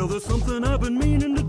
Well, there's something I've been meaning to